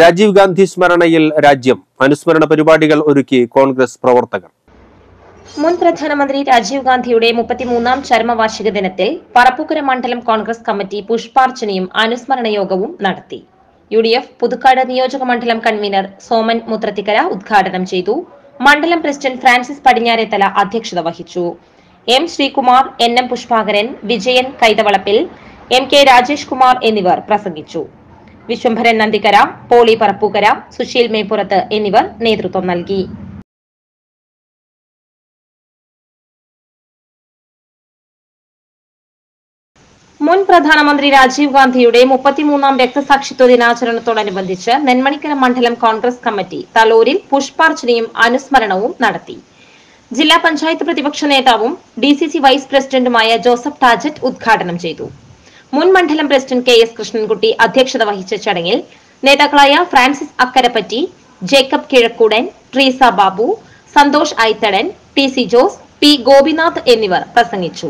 രാജീവ് ഗാന്ധി സ്മരണയിൽ രാജ്യം. അനുസ്മരണ പരിപാടികൾ ഒരുക്കി കോൺഗ്രസ് പ്രവർത്തകർ. മുൻ പ്രധാനമന്ത്രി രാജീവ് ഗാന്ധിയുടെ മുപ്പത്തിമൂന്നാം ചരമവാർഷിക ദിനത്തിൽ പറപ്പുക്കര മണ്ഡലം കോൺഗ്രസ് കമ്മിറ്റി പുഷ്പാർച്ചനയും അനുസ്മരണ യോഗവും നടത്തി. യു ഡി എഫ് പുതുക്കാട് നിയോജക മണ്ഡലം കൺവീനർ സോമൻ മുത്രത്തിക്കര ഉദ്ഘാടനം ചെയ്തു. മണ്ഡലം പ്രസിഡന്റ് ഫ്രാൻസിസ് പടിഞ്ഞാറേത്തല അധ്യക്ഷത വഹിച്ചു. M Sreekumar N M Pushpakaran Vijayan Kaithavalappil M K Rajesh Kumar എന്നിവർ പ്രസംഗിച്ചു. വിശ്വംഭരൻ നന്ദിക്കര പോളി പറപ്പൂക്കര സുശീൽ മേപ്പുറത്ത് എന്നിവർ നേതൃത്വം നൽകി. മുൻ പ്രധാനമന്ത്രി രാജീവ് ഗാന്ധിയുടെ മുപ്പത്തിമൂന്നാം രക്തസാക്ഷിത്വ ദിനാചരണത്തോടനുബന്ധിച്ച് നെന്മണിക്കര മണ്ഡലം കോൺഗ്രസ് കമ്മിറ്റി തലൂരിൽ പുഷ്പാർച്ചനയും അനുസ്മരണവും നടത്തി. ജില്ലാ പഞ്ചായത്ത് പ്രതിപക്ഷ നേതാവും ഡി വൈസ് പ്രസിഡന്റുമായ ജോസഫ് ടാജറ്റ് ഉദ്ഘാടനം ചെയ്തു. മുൻ മണ്ഡലം പ്രസിഡന്റ് കെ എസ് കൃഷ്ണൻകുട്ടി അധ്യക്ഷത വഹിച്ച ചടങ്ങിൽ നേതാക്കളായ Francis Akkarapatti Jacob Kizhakkudan Treesa Babu Santhosh Aithadan T C Jose P Gopinath എന്നിവർ പ്രസംഗിച്ചു.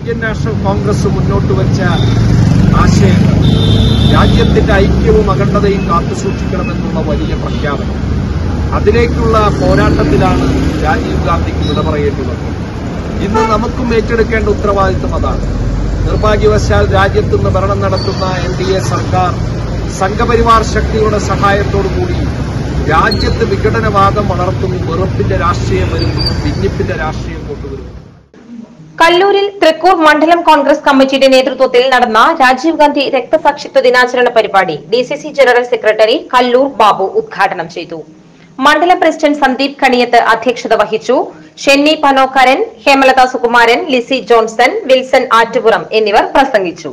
ഇന്ത്യൻ നാഷണൽ കോൺഗ്രസ് മുന്നോട്ട് വെച്ച ആശയങ്ങൾ രാജ്യത്തിന്റെ ഐക്യവും അഖണ്ഡതയും കാത്തുസൂക്ഷിക്കണമെന്നുള്ള വലിയ പ്രഖ്യാപനം. അതിലേക്കുള്ള പോരാട്ടത്തിലാണ് രാജീവ് ഗാന്ധിക്ക് വിട ഇന്ന് നമുക്കും ഏറ്റെടുക്കേണ്ട ഉത്തരവാദിത്വം അതാണ്. നിർഭാഗ്യവശാൽ രാജ്യത്ത് നിന്ന് ഭരണം നടത്തുന്ന എൻ ഡി എ സർക്കാർ സംഘപരിവാർ ശക്തികളുടെ സഹായത്തോടുകൂടി രാജ്യത്ത് വിഘടനവാദം വളർത്തും വെറുപ്പിന്റെ രാഷ്ട്രീയം വരുന്നു ഭിന്നിപ്പിന്റെ രാഷ്ട്രീയം കൊണ്ടുവരുന്നു. കല്ലൂരിൽ തൃക്കൂർ മണ്ഡലം കോൺഗ്രസ് കമ്മിറ്റിയുടെ നേതൃത്വത്തിൽ നടന്ന രാജീവ് ഗാന്ധി രക്തസാക്ഷിത്വ ദിനാചരണ പരിപാടി D general secretary Kallur Babu ഉദ്ഘാടനം ചെയ്തു. മണ്ഡലം പ്രസിഡന്റ് സന്ദീപ് കണിയത്ത് അധ്യക്ഷത വഹിച്ചു. ഷെന്നി പനോക്കരൻ ഹേമലത സുകുമാരൻ ലിസി ജോൺസൺ വിൽസൺ ആറ്റുപുറം എന്നിവർ പ്രസംഗിച്ചു.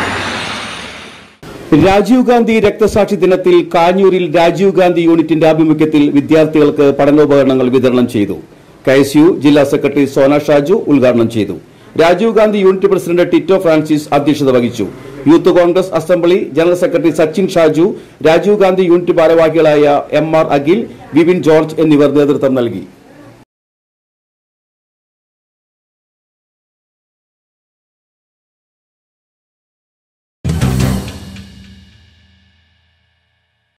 രാജീവ് ഗാന്ധി രക്തസാക്ഷി ദിനത്തിൽ കാഞ്ഞൂരിൽ രാജീവ് ഗാന്ധി യൂണിറ്റിന്റെ ആഭിമുഖ്യത്തിൽ വിദ്യാർത്ഥികൾക്ക് പഠനോപകരണങ്ങൾ വിതരണം ചെയ്തു. കെഎസ്യു ജില്ലാ സെക്രട്ടറി സോന ഷാജു ഉദ്ഘാടനം ചെയ്തു. Rajiv Gandhi unit president Tito Francis അധ്യക്ഷത വഹിച്ചു. Youth Congress assembly general secretary Sachin Shaju Rajiv Gandhi unit ഭാരവാഹികളായ M R Akhil Vipin George എന്നിവർ നേതൃത്വം നൽകി.